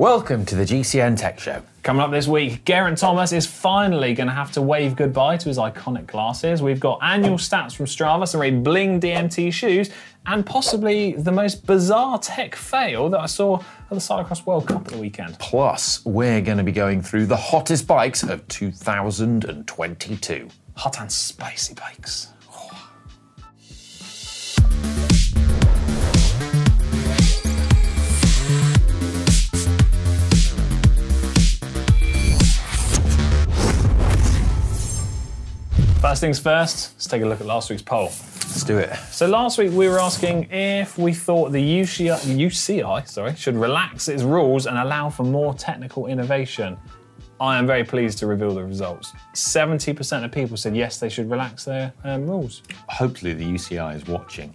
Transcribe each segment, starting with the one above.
Welcome to the GCN Tech Show. Coming up this week, Geraint Thomas is finally going to have to wave goodbye to his iconic glasses. We've got annual stats from Strava, some very bling DMT shoes, and possibly the most bizarre tech fail that I saw at the Cyclocross World Cup at the weekend. Plus, we're going to be going through the hottest bikes of 2022. Hot and spicy bikes. First things first, let's take a look at last week's poll. Let's do it. So last week we were asking if we thought the UCI, UCI sorry, should relax its rules and allow for more technical innovation. I am very pleased to reveal the results. 70% of people said yes, they should relax their um, rules. Hopefully, the UCI is watching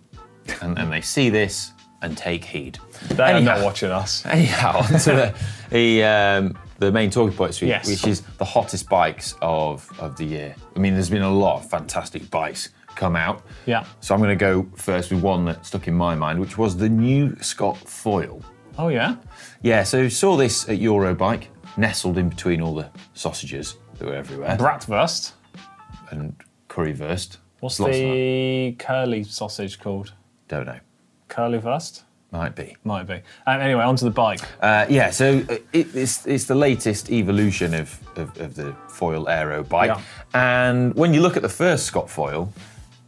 and, and they see this and take heed. They are not watching us. Anyhow, on to the, the, um, the main talking points, week, Yes. which is the hottest bikes of, of the year. I mean, there's been a lot of fantastic bikes come out. Yeah. So I'm going to go first with one that stuck in my mind, which was the new Scott Foil. Oh yeah? Yeah, so saw this at Eurobike, nestled in between all the sausages that were everywhere, Bratwurst. and currywurst. What's Lots the curly sausage called? Don't know. Curlywurst? Might be. Might be. Um, anyway, onto the bike. Uh, yeah, so uh, it, it's, it's the latest evolution of, of, of the foil aero bike. Yeah. And when you look at the first Scott foil,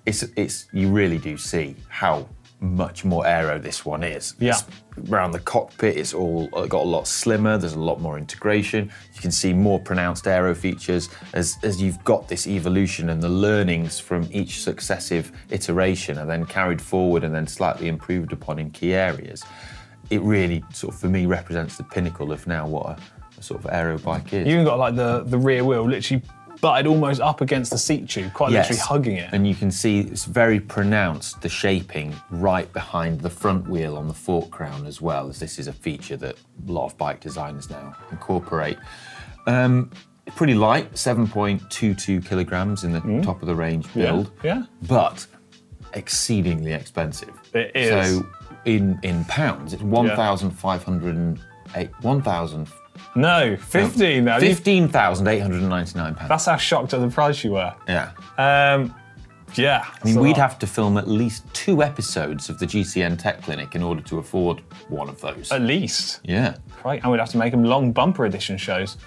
it's, it's you really do see how much more aero this one is. Yeah. It's around the cockpit, it's all uh, got a lot slimmer. There's a lot more integration. You can see more pronounced aero features as as you've got this evolution and the learnings from each successive iteration are then carried forward and then slightly improved upon in key areas. It really sort of for me represents the pinnacle of now what a, a sort of aero bike is. You even got like the, the rear wheel literally butted almost up against the seat tube, quite literally hugging it. And you can see it's very pronounced, the shaping right behind the front wheel on the fork crown as well, as this is a feature that a lot of bike designers now incorporate. Um, pretty light, 7.22 kilograms in the top of the range Mm. Yeah, build, yeah. but exceedingly expensive. It is. So in, in pounds, it's 1,508, 1,000, No, 15 now. You- 15,899 pounds. That's how shocked at the price you were. yeah. Um, yeah. I mean, we'd have to film at least two episodes of the GCN Tech Clinic in order to afford one of those. At least. yeah. Right, and we'd have to make them long bumper edition shows.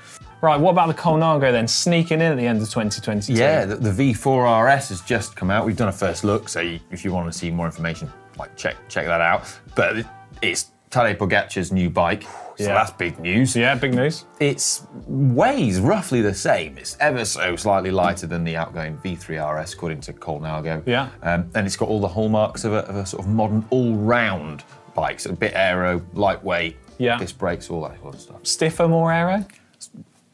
Right, what about the Colnago then, sneaking in at the end of 2022? Yeah, the, the V4 RS has just come out. We've done a first look, so you, if you want to see more information, like check check that out. But it, it's Tadej Pogacar's new bike, so Yeah. that's big news. Yeah, big news. It's weighs roughly the same. It's ever so slightly lighter than the outgoing V3 RS, according to Colnago. Yeah. Um, and it's got all the hallmarks of a, of a sort of modern all-round bike. So a bit aero, lightweight, Yeah. disc brakes, all that sort of stuff. Stiffer, more aero?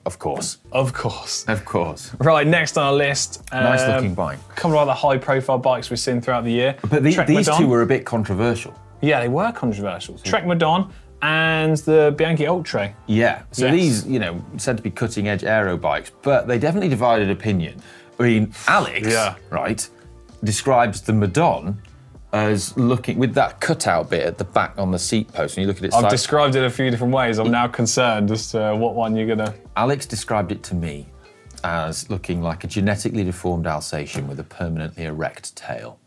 Of course, Of course. of course. Right, next on our list. Nice um, looking bike. A couple of other high profile bikes we've seen throughout the year. But the, these Madone. two were a bit controversial. Yeah, they were controversial. Trek Madone and the Bianchi Oltre. Yeah. So Yes. these, you know, said to be cutting edge aero bikes, but they definitely divided opinion. I mean, Alex, Yeah. right, describes the Madone as looking with that cutout bit at the back on the seat post. And you look at it, I've side- described it a few different ways. I'm now concerned as to what one you're gonna. Alex described it to me as looking like a genetically deformed Alsatian with a permanently erect tail.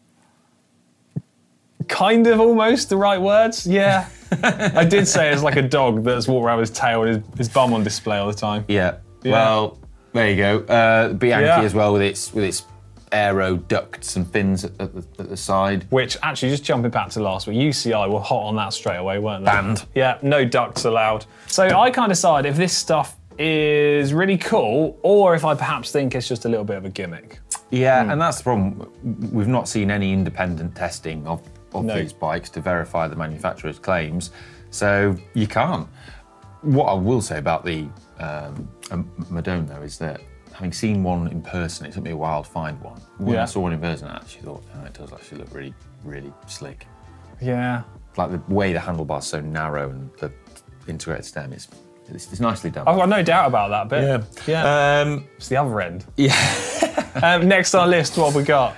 Kind of almost the right words. Yeah. I did say it's like a dog that's walked around with his tail and his, his bum on display all the time. Yeah. Yeah. Well, there you go. Uh, Bianchi Yeah. as well with its with its aero ducts and fins at, the, at the side. Which actually, just jumping back to last week, UCI were hot on that straight away, weren't they? Banned. Yeah, no ducts allowed. So I kind of decide if this stuff is really cool, or if I perhaps think it's just a little bit of a gimmick. Yeah, Hmm. and that's the problem. We've not seen any independent testing of, of No. these bikes to verify the manufacturer's claims, so you can't. What I will say about the um, um, Madone, though, is that having seen one in person, it took me a while to find one. When Yeah. I saw one in person, I actually thought, oh, it does actually look really, really slick. Yeah. Like the way the handlebar's are so narrow and the integrated stem is it's, it's nicely done. I've got no doubt about that bit. Yeah. Um, it's the other end. yeah. Um, next on our list, what have we got?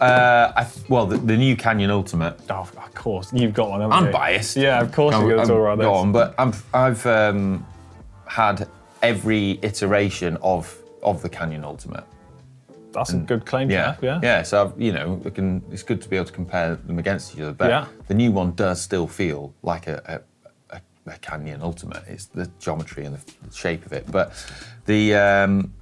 Uh, I, well, the, the new Canyon Ultimate. Oh, of course, you've got one. haven't I'm you? biased. Yeah, of course going to talk about go on, but I'm, I've um, had every iteration of of the Canyon Ultimate. That's a good claim Yeah, to have. yeah. yeah. So I've, you know, we can, it's good to be able to compare them against each other. But Yeah. the new one does still feel like a, a, a, a Canyon Ultimate. It's the geometry and the shape of it. But the um,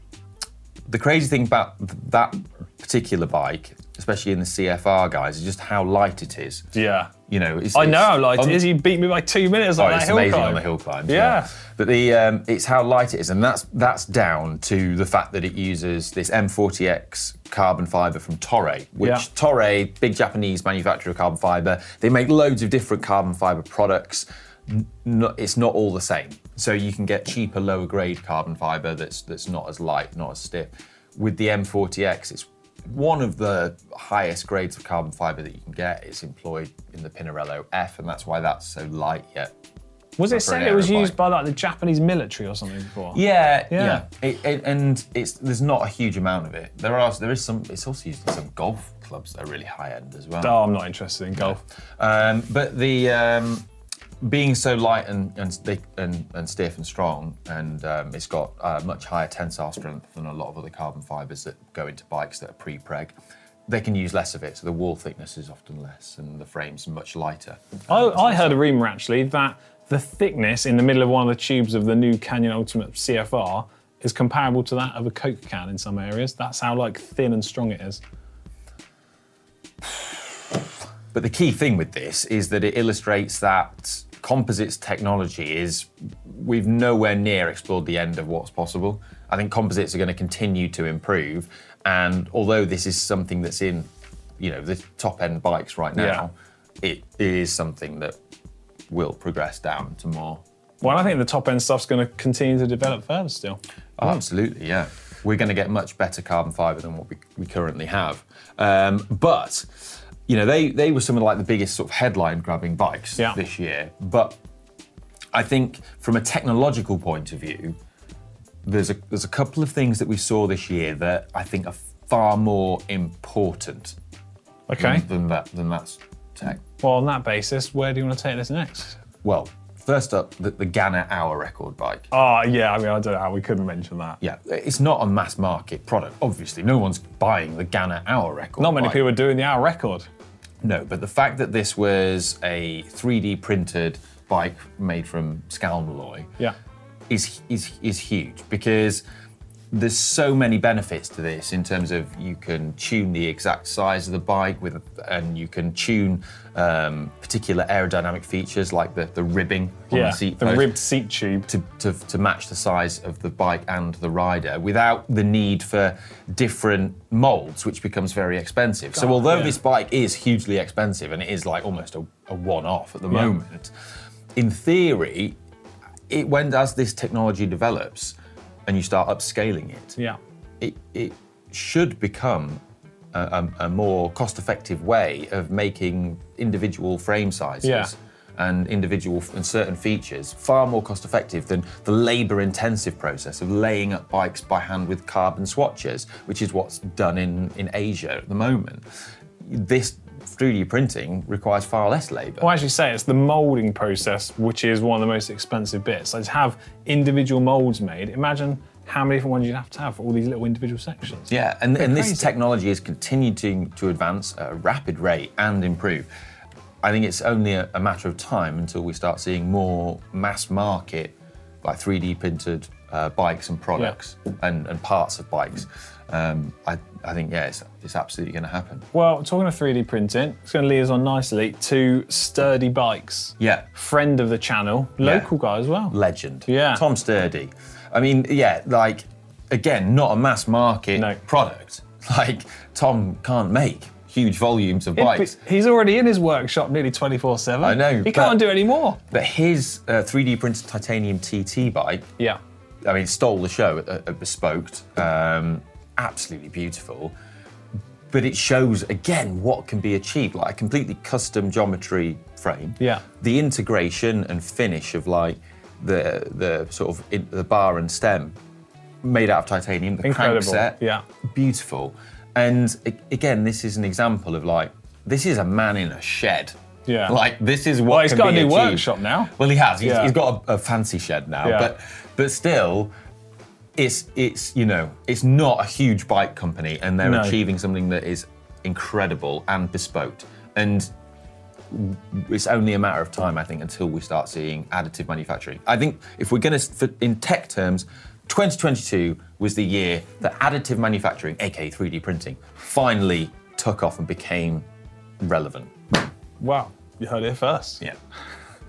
the crazy thing about that particular bike, especially in the CFR guise, is just how light it is. Yeah. You know, it's, I know how light on- it is. You beat me by two minutes Oh, on that it's hill amazing climb. on the hill climbs. Yeah. But the um, it's how light it is, and that's that's down to the fact that it uses this M40X carbon fiber from Toray, which Yeah. Toray, big Japanese manufacturer of carbon fiber, they make loads of different carbon fiber products. It's not all the same. So you can get cheaper, lower grade carbon fiber that's that's not as light, not as stiff. With the M40X, it's one of the highest grades of carbon fiber that you can get. is employed in the Pinarello F, and that's why that's so light yet Was it said it was used by like the Japanese military or something before? Yeah, Yeah. yeah. It, it, and it's there's not a huge amount of it. There are there is some. It's also used in some golf clubs that are really high end as well. Oh, I'm not interested in golf. Um, but the um, being so light and and, thick and and stiff and strong, and um, it's got uh, much higher tensile strength than a lot of other carbon fibers that go into bikes that are pre-preg. They can use less of it, so the wall thickness is often less, and the frame's much lighter. I, I heard a rumour actually that the thickness in the middle of one of the tubes of the new Canyon Ultimate CFR is comparable to that of a Coke can in some areas. That's how like thin and strong it is. But the key thing with this is that it illustrates that composites technology is we've nowhere near explored the end of what's possible. I think composites are going to continue to improve, and although this is something that's in, you know, the top end bikes right now, it is something that will progress down to more. Well, I think the top end stuff's going to continue to develop further still. Oh, absolutely, yeah. We're going to get much better carbon fiber than what we, we currently have. Um, but, you know, they, they were some of like the biggest sort of headline grabbing bikes Yeah. this year. But I think from a technological point of view, there's a, there's a couple of things that we saw this year that I think are far more important Okay. than that than that's tech. Well, on that basis, where do you want to take this next? Well, first up, the, the Ganna Hour record bike. Oh, yeah, I mean, I don't know how we couldn't mention that. Yeah, it's not a mass market product. Obviously, no one's buying the Ganna Hour record. Not many bike. people are doing the hour record. No, but the fact that this was a 3D printed bike made from Scalmalloy Yeah. is, is, is huge because there's so many benefits to this in terms of you can tune the exact size of the bike with, and you can tune um, particular aerodynamic features like the, the ribbing on Yeah. the seat The post ribbed seat tube. to, to, to match the size of the bike and the rider without the need for different molds, which becomes very expensive. so, although yeah. this bike is hugely expensive and it is like almost a, a one off at the moment, in theory, it, when as this technology develops and you start upscaling it, Yeah. it, it should become a, a, a more cost effective way of making individual frame sizes Yeah. and individual and certain features far more cost effective than the labor intensive process of laying up bikes by hand with carbon swatches, which is what's done in, in Asia at the moment. This 3D printing requires far less labor. Well, actually, say it's the moulding process, which is one of the most expensive bits. So to have individual moulds made, imagine how many different ones you'd have to have for all these little individual sections. Yeah, and, and this technology has continued to, to advance at a rapid rate and improve. I think it's only a, a matter of time until we start seeing more mass market, like 3D printed uh, bikes and products and, and parts of bikes. Um, I, I think, yeah, it's, it's absolutely going to happen. Well, talking of 3D printing, it's going to lead us on nicely to Sturdy Bikes. Yeah, Friend of the channel, local guy as well. legend. Yeah. Tom Sturdy. I mean, yeah, like, again, not a mass market No. product. Like, Tom can't make huge volumes of bikes. He's already in his workshop nearly 24 7. I know, He but- can't do any more. But his uh, 3D printed titanium TT bike, Yeah. I mean, stole the show at, at Bespoked. Um, absolutely beautiful. But it shows again what can be achieved, like a completely custom geometry frame. Yeah. The integration and finish of like the the sort of in, the bar and stem made out of titanium. The Incredible. crankset, Yeah. beautiful. And again, this is an example of like, this is a man in a shed. Yeah. Like this is what. Well, he's got a new achieved. workshop now. Well, he has. He's, Yeah. he's got a, a fancy shed now, Yeah. but but still, it's it's you know it's not a huge bike company, and they're No. achieving something that is incredible and bespoke, and it's only a matter of time, I think, until we start seeing additive manufacturing. I think if we're going to, in tech terms, 2022 was the year that additive manufacturing, aka 3D printing, finally took off and became relevant. Wow, you heard it first. Yeah.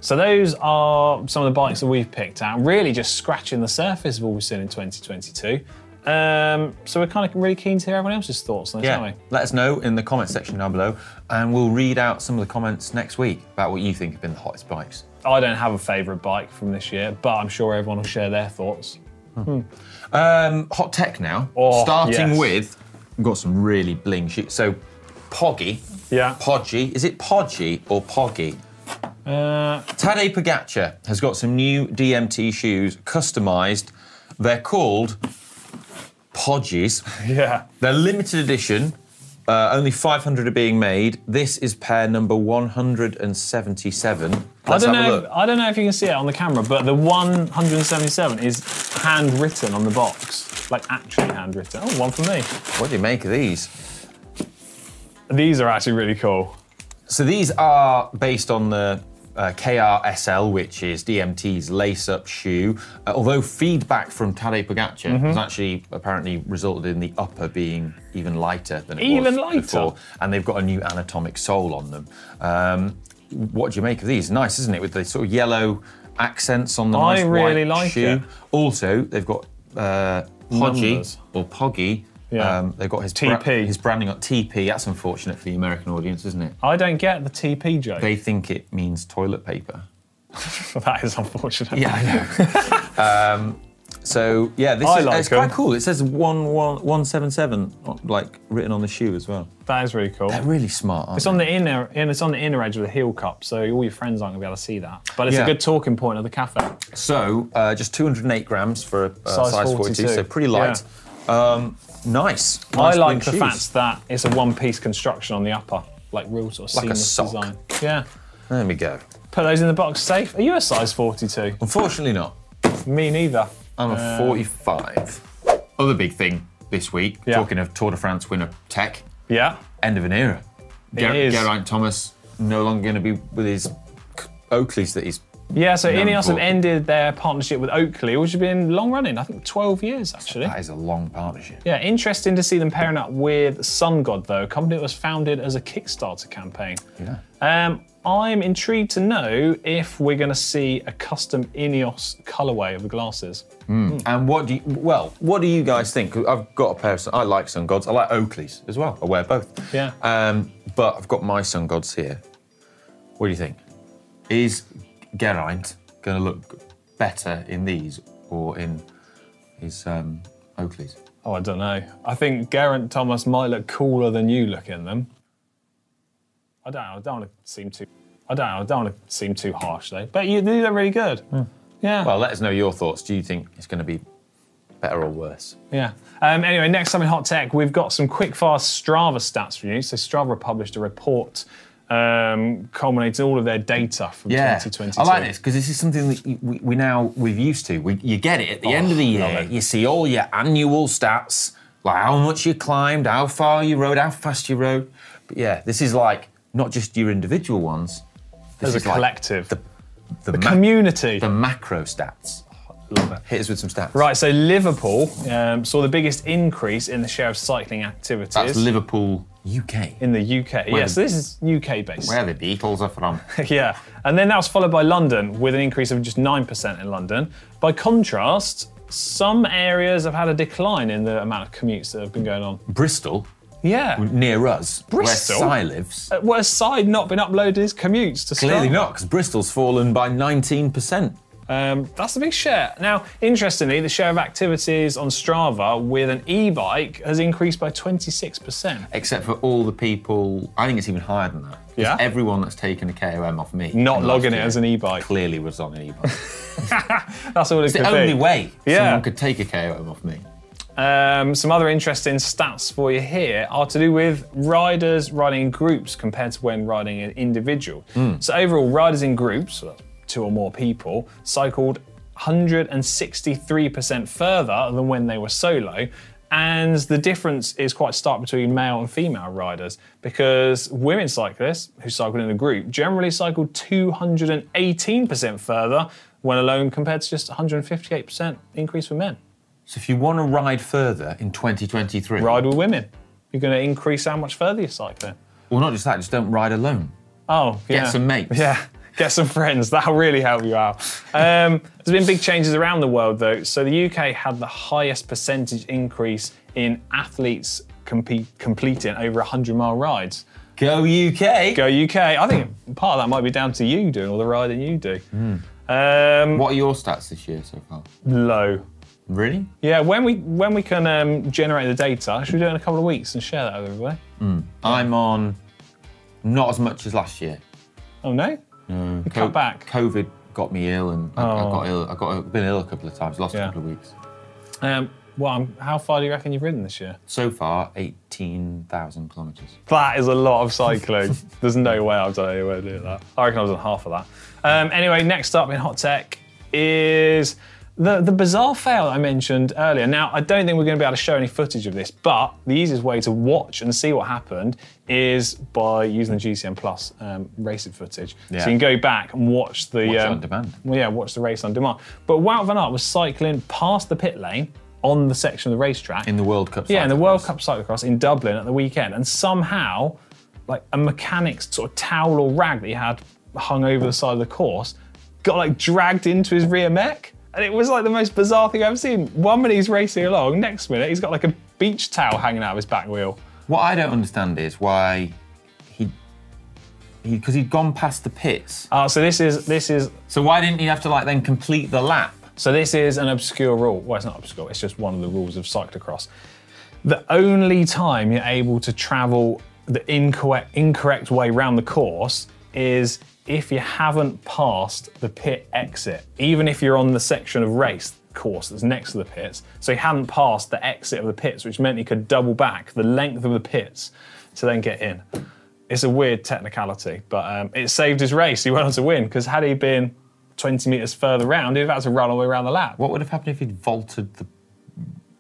So those are some of the bikes that we've picked out, really just scratching the surface of what we've seen in 2022. Um, so we're kind of really keen to hear everyone else's thoughts on this, Yeah, aren't we? let us know in the comment section down below, and we'll read out some of the comments next week about what you think have been the hottest bikes. I don't have a favourite bike from this year, but I'm sure everyone will share their thoughts. Um, hot tech now. Oh, Starting yes. with, we've got some really bling shit. So, Poggy, Yeah. Podgy, is it Podgy or Poggy? Uh, Tadej Pogacar has got some new DMT shoes, customized. They're called Podgies. yeah. They're limited edition. Uh, only 500 are being made. This is pair number 177. Let's don't have a know. look. I don't know if you can see it on the camera, but the 177 is handwritten on the box, like actually handwritten. Oh, one for me. What do you make of these? These are actually really cool. So these are based on the uh, KRSL, which is DMT's lace-up shoe. Uh, although feedback from Tadej Pogacar Mm-hmm. has actually apparently resulted in the upper being even lighter than it Even was lighter? before, and they've got a new anatomic sole on them. Um, what do you make of these? Nice, isn't it? With the sort of yellow accents on the I nice really white like shoe. it. Also, they've got uh, Podgy Numbers. or Poggy. Yeah. Um, they've got his TP. his branding on TP. That's unfortunate for the American audience, isn't it? I don't get the TP joke. They think it means toilet paper. that is unfortunate. Yeah, I know. um, so yeah, this I is like it's quite cool. It says one one one seven seven like written on the shoe as well. That is really cool. They're really smart. Aren't It's on the inner, and it's on the inner edge of the heel cup, so all your friends aren't gonna be able to see that. But it's Yeah. a good talking point of the cafe. So uh, just 208 grams for a uh, Size size, 42. 42, so pretty light. Um, nice. I like the shoes. fact that it's a one-piece construction on the upper, like real sort of Like a seamless design. Yeah. There we go. Put those in the box safe. Are you a size 42? Unfortunately, not. Me neither. I'm a uh, 45. Other big thing this week. Yeah. Talking of Tour de France winner Tech. Yeah. end of an era. Ger- Geraint Thomas no longer going to be with his Oakleys that he's. Yeah, so Ineos have ended their partnership with Oakley, which has been long running, I think 12 years actually. That is a long partnership. Yeah, interesting to see them pairing up with Sungod, though, a company that was founded as a Kickstarter campaign. Yeah. Um, I'm intrigued to know if we're going to see a custom Ineos colorway of the glasses. And what do you? Well, what do you guys think? I've got a pair of. Sun- I like Sungods. I like Oakleys as well. I wear both. Yeah. Um, but I've got my Sungods here. What do you think? Is Geraint going to look better in these or in his um, Oakleys? Oh, I don't know. I think Geraint Thomas might look cooler than you look in them. I don't know. I don't want to seem too. I don't know. I don't want to seem too harsh though. But you, they look really good. Yeah. Well, let us know your thoughts. Do you think it's going to be better or worse? Yeah. Um, anyway, next time in Hot Tech, we've got some quick fast Strava stats for you. So Strava published a report um, culminating all of their data from 2022. I like this because this is something that you- we, we now we've used to. We, you get it at the end of the year. You see all your annual stats, like how much you climbed, how far you rode, how fast you rode. But yeah, this is like not just your individual ones. This As a is like collective. the the, ma- Community. the macro stats. Love it. Hit us with some stats. Right, so Liverpool um, saw the biggest increase in the share of cycling activities That's Liverpool, UK. in the UK. Yeah, the- so this is UK based. Where the Beatles are from. yeah, and then that was followed by London with an increase of just 9% in London. By contrast, some areas have had a decline in the amount of commutes that have been going on. Bristol, Yeah. near us, Bristol? where Si lives. Uh, Side not been uploaded his commutes to Clearly Strava? not, because Bristol's fallen by 19%. Um, that's a big share. Now, interestingly, the share of activities on Strava with an e-bike has increased by 26%. except for all the people. I think it's even higher than that. Yeah? Everyone that's taken a KOM off me, Not logging it as an e-bike. clearly was on an e-bike. That's all it it's the be. only way Yeah. someone could take a KOM off me. Um, some other interesting stats for you here are to do with riders riding in groups compared to when riding an individual. So overall, riders in groups, so two or more people, cycled 163% further than when they were solo. And the difference is quite stark between male and female riders because women cyclists who cycled in a group generally cycled 218% further when alone compared to just 158% increase for men. So if you want to ride further in 2023, Ride with women. You're going to increase how much further you're cycling. well, not just that, just don't ride alone. Oh, yeah. some mates. Yeah, get some friends. That'll really help you out. Um, there's been big changes around the world, though. So the UK had the highest percentage increase in athletes compete, completing over 100 mile rides. Go UK. Go UK. I think part of that might be down to you doing all the riding you do. Um, What are your stats this year so far? low. Really? Yeah, when we when we can um, generate the data, should we do it in a couple of weeks and share that with everybody? I'm on not as much as last year. Oh no, No. Back. COVID got me ill, and I, I Oh. got ill. I got I've been ill a couple of times. Lost Yeah. a couple of weeks. Um, well, um, how far do you reckon you've ridden this year? So far, eighteen thousand kilometres. That is a lot of cycling. There's no way I've done anywhere near that. I reckon I was on half of that. Um, anyway, next up in hot tech is the, the bizarre fail I mentioned earlier. Now, I don't think we're going to be able to show any footage of this, but the easiest way to watch and see what happened is by using the GCN Plus um, racing footage. Yeah. So you can go back and watch the Watch um, on demand. Well, yeah, watch the race on demand. But Wout van Aert was cycling past the pit lane on the section of the racetrack. In the World Cup. Yeah, in the. World Cup cyclocross in Dublin at the weekend, and somehow, like a mechanic's sort of towel or rag that he had hung over the side of the course, got like dragged into his rear mech, and it was like the most bizarre thing I've ever seen. One minute he's racing along, next minute he's got like a beach towel hanging out of his back wheel. What I don't understand is why he he because he'd gone past the pits. Oh, so this is this is So why didn't he have to like then complete the lap? So this is an obscure rule. Well, it's not obscure. It's just one of the rules of cyclocross. The only time you're able to travel the incorrect incorrect way round the course is if you haven't passed the pit exit, even if you're on the section of race course that's next to the pits. So he hadn't passed the exit of the pits, which meant he could double back the length of the pits to then get in. It's a weird technicality, but um, it saved his race. He went on to win because had he been 20 metres further round, he'd have had to run all the way around the lap. What would have happened if he'd vaulted the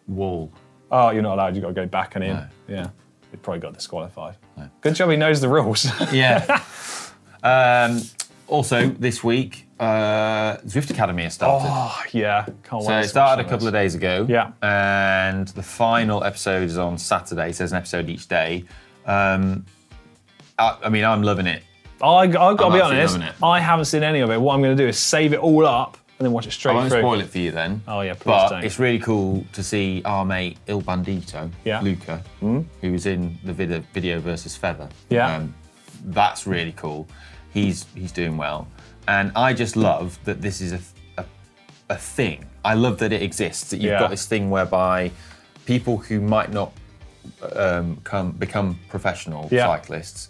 wall? Oh, you're not allowed. You've got to go back and in. No. Yeah. He'd probably got disqualified. Good job he knows the rules. Yeah. um, also, this week, uh, Zwift Academy has started. oh, yeah. Can't wait. So it started a couple of days ago. Yeah. And the final episode is on Saturday. So there's an episode each day. Um, I, I mean, I'm loving it. I, I've got to be honest. I haven't seen any of it. What I'm going to do is save it all up and then watch it straight I won't through. spoil it for you then. Oh, yeah, please But don't. it's really cool to see our mate Il Bandito, Yeah. Hmm? Luca, who was in the video, video versus Feather. Um, Yeah. that's really cool. He's he's doing well, and I just love that this is a, a, a thing. I love that it exists. That you've Yeah. got this thing whereby people who might not um, come become professional Yeah. cyclists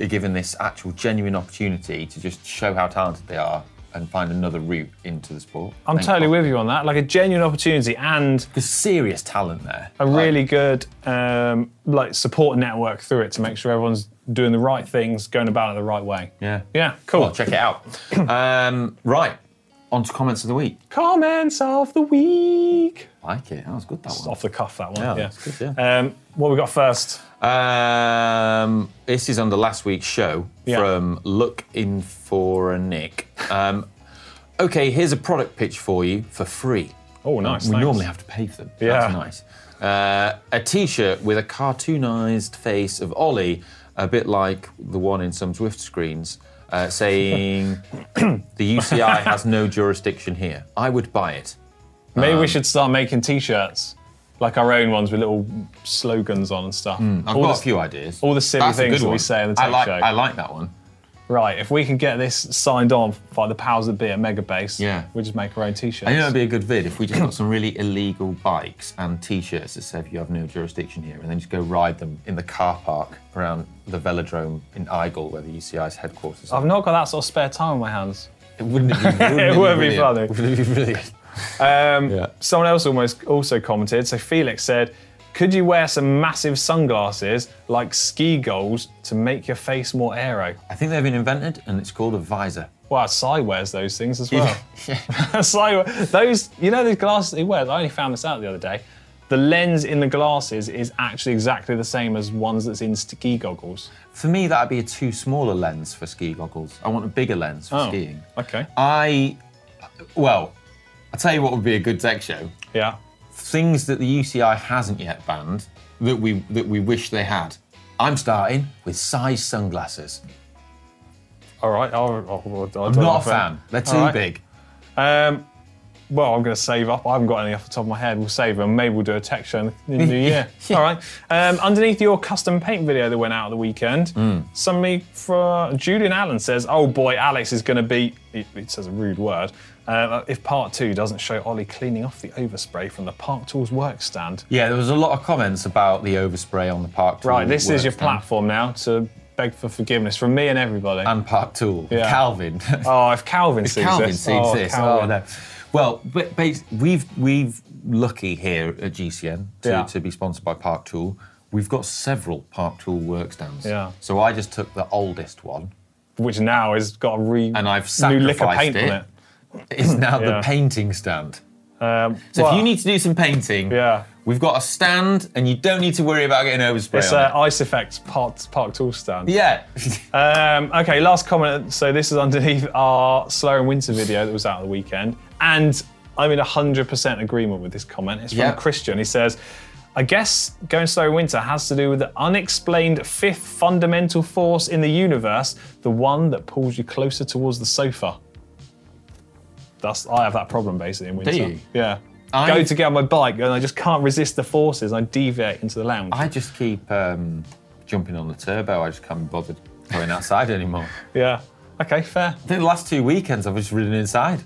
are given this actual genuine opportunity to just show how talented they are and find another route into the sport. I'm Thank totally God. with you on that. Like a genuine opportunity and There's serious talent there. a really good um, like support network through it to make sure everyone's doing the right things, going about it the right way. yeah. Yeah, cool. Well, check it out. um, right, on to comments of the week. Comments of the week. Like it. That was good. That one. Off the cuff, that one. Yeah, Yeah. that's good, yeah. Um, what we got first? Um, this is on the last week's show Yeah. from Look In For a Nick. Um, okay, here's a product pitch for you for free. Oh, nice. We thanks. normally have to pay for them. Yeah. That's nice. Uh, a T-shirt with a cartoonized face of Ollie, a bit like the one in some Zwift screens, uh, saying, "The UCI has no jurisdiction here." I would buy it. Maybe Um, we should start making T-shirts, like our own ones with little slogans on and stuff. Hmm. I've All got the- a few ideas. all the silly That's things that we say in the I tech like, show. I like that one. Right, if we can get this signed on by the powers that be at Megabase, Yeah. we'll just make our own T-shirts. I think that'd be a good vid if we just got some really illegal bikes and T-shirts that say you have no jurisdiction here, and then just go ride them in the car park around the velodrome in Aigle, where the UCI's headquarters. are. I've not got that sort of spare time on my hands. It wouldn't be, wouldn't It it would be funny. Wouldn't it be brilliant? Um, Yeah. Someone else almost also commented. So Felix said, "Could you wear some massive sunglasses like ski goggles to make your face more aero?" I think they've been invented, and it's called a visor. Well, Si wears those things as well. yeah. Si, those, you know, those glasses he wears. I only found this out the other day. The lens in the glasses is actually exactly the same as ones that's in ski goggles. For me, that'd be a too smaller lens for ski goggles. I want a bigger lens for Oh. skiing. Okay. I, well, I'll tell you what would be a good tech show. Yeah. Things that the UCI hasn't yet banned that we that we wish they had. I'm starting with size sunglasses. All right. I'll, I'll, I'll, I'm not a fan. They're too right. big. Um, well, I'm going to save up. I haven't got any off the top of my head. We'll save them. Maybe we'll do a tech show in the new year. All right. Um, underneath your custom paint video that went out the weekend, Hmm. somebody for Julian Allen says, "Oh boy, Alex is going to be." It says a rude word. Uh, if part two doesn't show Ollie cleaning off the overspray from the Park Tools work stand. Yeah, there was a lot of comments about the overspray on the Park Tool. Right. This is your stand. platform now to beg for forgiveness from me and everybody. And Park Tool. Yeah. Calvin. oh, if Calvin sees Calvin this. sees oh, this. Calvin. Oh no. Well, but we've we've lucky here at GCN to, Yeah. to be sponsored by Park Tool. We've got several Park Tool work stands. Yeah. So I just took the oldest one, Which now has got a re- and I've new lick of paint it. on it. It's now Yeah. the painting stand. Um, So well, if you need to do some painting, Yeah. we've got a stand, and you don't need to worry about getting overspray It's on it. Ice Effects Park, Park Tool stand. Yeah. Um, okay, last comment. So this is underneath our Slow and Winter video that was out at the weekend. And I'm in 100% agreement with this comment. It's from Yeah. Christian. He says, I guess going slow in winter has to do with the unexplained fifth fundamental force in the universe, the one that pulls you closer towards the sofa. That's I have that problem basically in winter. Do you? Yeah. I- Go to get on my bike and I just can't resist the forces. I deviate into the lounge. I just keep um, jumping on the turbo. I just can't be bothered going outside anymore. yeah. Okay, fair. I think the last two weekends I've just ridden inside.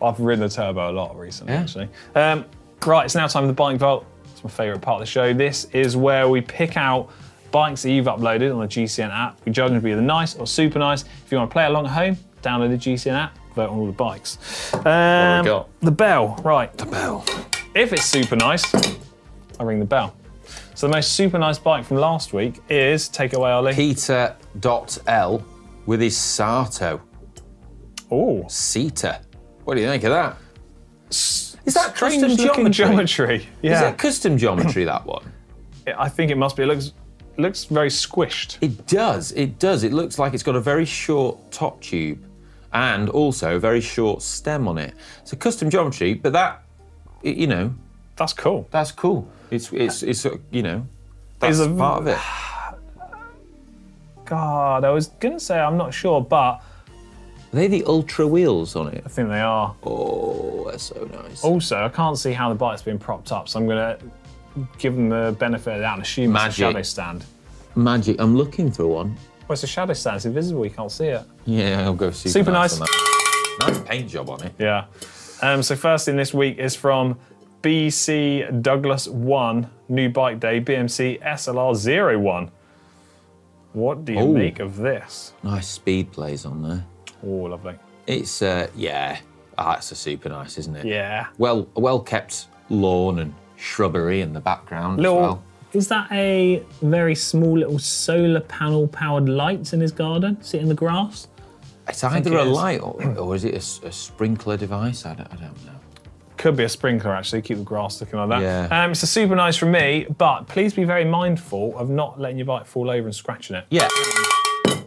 I've ridden the turbo a lot recently, Yeah. actually. Um, right, it's now time for the bike vault. It's my favourite part of the show. This is where we pick out bikes that you've uploaded on the GCN app. We judge them to be either nice or super nice. If you want to play along at home, download the GCN app, on all the bikes. Um, got? The bell, right. The bell. If it's super nice, I ring the bell. So the most super nice bike from last week is, take away, Ollie. Peter dot L with his Sarto Oh, Seta. What do you think of that? Is that custom geometry? geometry. Is Yeah, custom geometry that one? I think it must be. It looks, it looks very squished. It does. It does. It looks like it's got a very short top tube and also a very short stem on it. It's a custom geometry, but that, you know, That's cool. that's cool. It's it's it's uh, you know, that's a- part of it. God, I was gonna say I'm not sure, but Are they the ultra wheels on it? I think they are. Oh, they're so nice. Also, I can't see how the bike's been propped up, so I'm gonna give them the benefit of the doubt and assume it's a Magic. shadow stand. Magic. I'm looking for one. Well, it's a shadow stand. It's invisible. You can't see it. Yeah, I'll go super, Super nice. nice. on that. Nice paint job on it. Yeah. Um, so first in this week is from BC Douglas One New Bike Day BMC SLR 01. What do you Oh. make of this? Nice speed plays on there. Oh, lovely. It's uh, yeah, ah, it's a super nice, isn't it? Yeah. Well, well kept lawn and shrubbery in the background Little. as well. Is that a very small little solar panel powered lights in his garden? Sit in the grass? It's either it a is. light or, or is it a sprinkler device? I don't, I don't know. Could be a sprinkler actually, keep the grass looking like that. Yeah. Um, it's a super nice from me, but please be very mindful of not letting your bike fall over and scratching it. Yeah.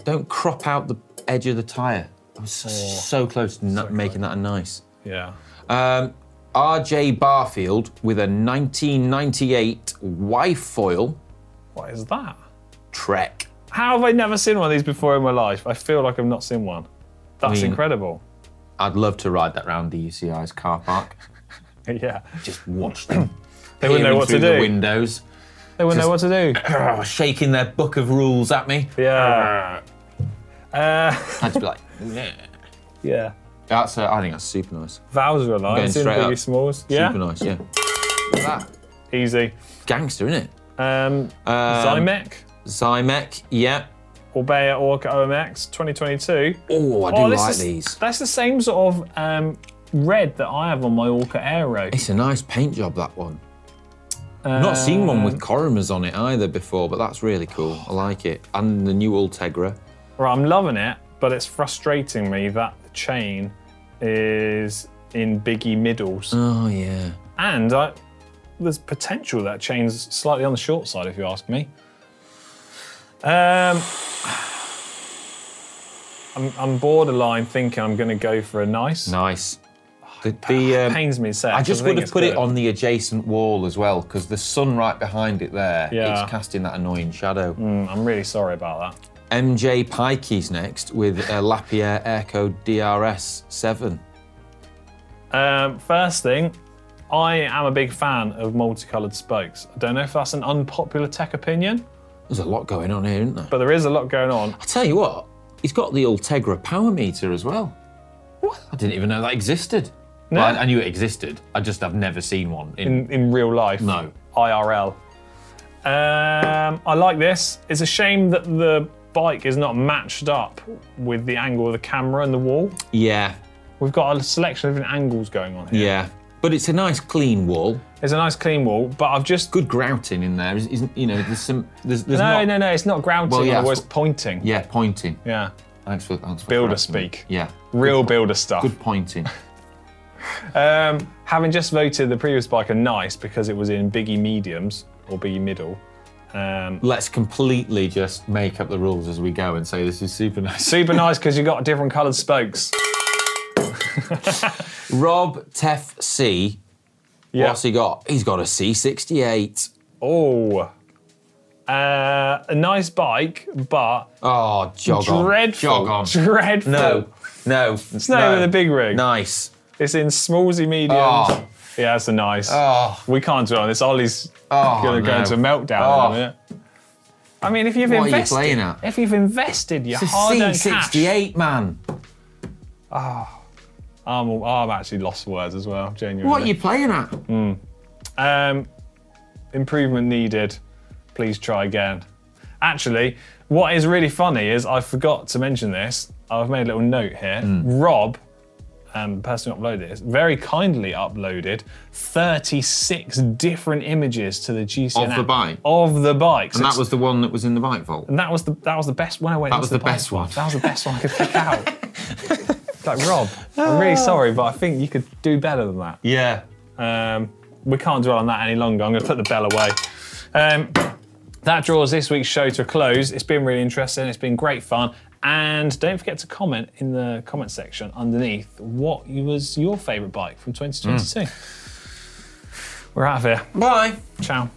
Don't crop out the edge of the tyre. I was so, so close to not making that a nice. Yeah. Um, RJ Barfield with a 1998 Y-Foil What is that? Trek. How have I never seen one of these before in my life? I feel like I've not seen one. That's mean- incredible. I'd love to ride that round the UCI's car park. yeah. Just watch them. They wouldn't know what to through the do. windows, They wouldn't know what to do. shaking their book of rules at me. Yeah. Uh, I'd just be like, nah. yeah. That's, uh, I think that's super nice. Vowels are Going nice in straight up. Smalls. Yeah. Super nice, yeah. Look at that. Easy. Gangster, isn't it? Um, Um, Zymek, Zymek, yeah. Orbea Orca OMX 2022. Oh, I do Oh, like is- these. That's the same sort of um, red that I have on my Orca Aero. It's a nice paint job, that one. I've not seen one Um, with Corimas on it either before, but that's really cool. I like it. And the new Ultegra. Right, I'm loving it, but it's frustrating me that chain is in biggie middles. Oh, yeah. And I, there's potential that chain's slightly on the short side, if you ask me. Um, I'm, I'm borderline thinking I'm going to go for a nice. Nice. The, the, um, Pains me to say. I just think would have put it on the adjacent wall as well, because the sun right behind it there, Yeah. it's casting that annoying shadow. Mm, I'm really sorry about that. MJ Pikey's next with a Lapierre Aircode DRS 7. Um, first thing, I am a big fan of multicolored spokes. I don't know if that's an unpopular tech opinion, There's a lot going on here, isn't there? but there is a lot going on. I tell you what, he's got the Ultegra power meter as well. What? I didn't even know that existed. No. Well, I, I knew it existed. I just have never seen one. In, in, in real life. No. IRL. Um, I like this. It's a shame that the bike is not matched up with the angle of the camera and the wall. yeah, We've got a selection of different angles going on here. yeah. But it's a nice clean wall. It's a nice clean wall, but I've just. Good grouting in there. Isn't you know? There's some. There's, there's No, not, no, no, it's not grouting, Well, yeah, that's pointing. Yeah, pointing. Yeah. Thanks for thanks for Builder correcting me. speak. Yeah. Real builder stuff. Good pointing. Um, having just voted the previous bike a nice because it was in biggie mediums or biggie middle. Um, Let's completely just make up the rules as we go and say this is super nice. super nice because you've got different coloured spokes. Rob Tef C. Yeah. What's he got? He's got a C68. Oh. Uh, a nice bike, but Oh, jog on. dreadful. Jog on. Dreadful. No, no. It's not even a big rig. Nice. It's in smallsy mediums. Oh. Yeah, it's a nice. Oh, We can't dwell on this. Ollie's oh going to go into a meltdown Oh. in a minute. I mean, if you've What are you invested, playing at? if you've invested your It's hard-earned cash, C68, man. I'm, I'm actually lost words as well. Genuinely. What are you playing at? Um, improvement needed. Please try again. Actually, what is really funny is I forgot to mention this. I've made a little note here. Hmm. Rob, um, the person who uploaded this, very kindly uploaded 36 different images to the GCN Of the app bike? Of the bikes. And that was the one that was in the bike vault. and that was the that was the best when I went. That was the bike best one. That was the best one I could pick out. like Rob, I'm really sorry, but I think you could do better than that. Yeah. Um, we can't dwell on that any longer. I'm going to put the bell away. Um, that draws this week's show to a close. It's been really interesting. It's been great fun. And don't forget to comment in the comment section underneath what was your favourite bike from 2022. Hmm. We're out of here. Bye. Ciao.